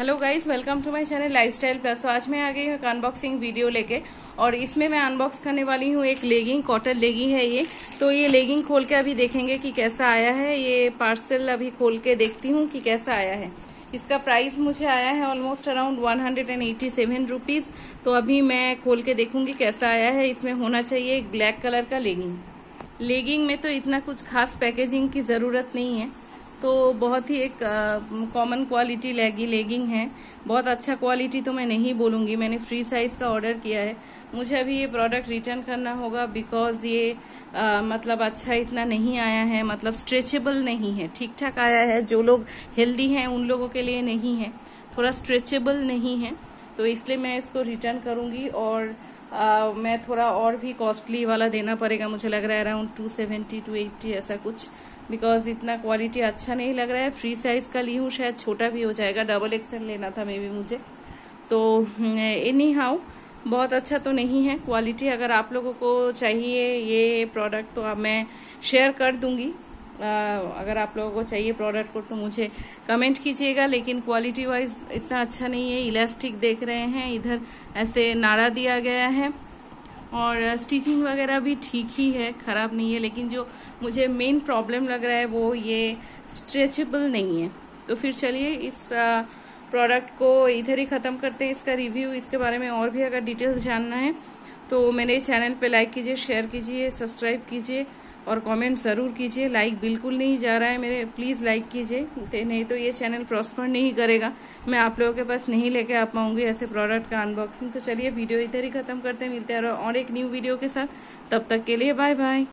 Hello guys welcome to my channel lifestyle plus आज मैं आ गई हूँ एक अनबॉक्सिंग वीडियो लेके, और इसमें मैं अनबॉक्स करने वाली हूँ एक लेगिंग कॉटन लेगिंग है ये। तो ये लेगिंग खोल के अभी देखेंगे कि कैसा आया है। ये पार्सल अभी खोल के देखती हूँ कि कैसा आया है। इसका प्राइस मुझे आया है almost around one hundred and eighty seven rupees तो अभी मैं खोल के देखूँगी कैसा आया है। इसमें होना चाहिए एक ब्लैक कलर का लेगिंग लेगिंग में तो इतना कुछ खास पैकेजिंग की ज़रूरत नहीं है। तो बहुत ही एक कॉमन क्वालिटी लेगी लेगिंग है। बहुत अच्छा क्वालिटी तो मैं नहीं बोलूँगी। मैंने फ्री साइज़ का ऑर्डर किया है। मुझे अभी ये प्रोडक्ट रिटर्न करना होगा बिकॉज़ ये आ, मतलब अच्छा इतना नहीं आया है। मतलब स्ट्रेचेबल नहीं है। ठीक ठाक आया है। जो लोग हेल्दी हैं उन लोगों के लिए नहीं है। थोड़ा स्ट्रेचेबल नहीं है। तो इसलिए मैं इसको रिटर्न करूँगी और आ, मैं थोड़ा और भी कॉस्टली वाला देना पड़ेगा। मुझे लग रहा है around two seventy to eighty ऐसा कुछ। बिकॉज़ इतना क्वालिटी अच्छा नहीं लग रहा है। फ्री साइज़ का ली हूँ, शायद छोटा भी हो जाएगा। डबल एक्सएल लेना था मे बी मुझे। तो एनी हाउ बहुत अच्छा तो नहीं है क्वालिटी अगर आप लोगों को चाहिए ये प्रोडक्ट तो अब मैं शेयर कर दूँगी। अगर आप लोगों को चाहिए प्रोडक्ट को तो मुझे कमेंट कीजिएगा। लेकिन क्वालिटी वाइज इतना अच्छा नहीं है। इलास्टिक देख रहे हैं। इधर ऐसे नाड़ा दिया गया है। और स्टिचिंग वगैरह भी ठीक ही है, ख़राब नहीं है, लेकिन जो मुझे मेन प्रॉब्लम लग रहा है वो ये स्ट्रेचेबल नहीं है। तो फिर चलिए इस प्रोडक्ट को इधर ही ख़त्म करते हैं, इसका रिव्यू इसके बारे में और भी अगर डिटेल्स जानना है तो मेरे चैनल पे लाइक कीजिए शेयर कीजिए सब्सक्राइब कीजिए। और कमेंट ज़रूर कीजिए। लाइक बिल्कुल नहीं जा रहा है मेरे। प्लीज़ लाइक कीजिए। नहीं तो ये चैनल प्रॉस्पर नहीं करेगा। मैं आप लोगों के पास नहीं लेके आ पाऊँगी ऐसे प्रोडक्ट का अनबॉक्सिंग तो चलिए वीडियो इधर ही खत्म करते हैं। मिलते हैं और एक न्यू वीडियो के साथ। तब तक के लिए बाय बाय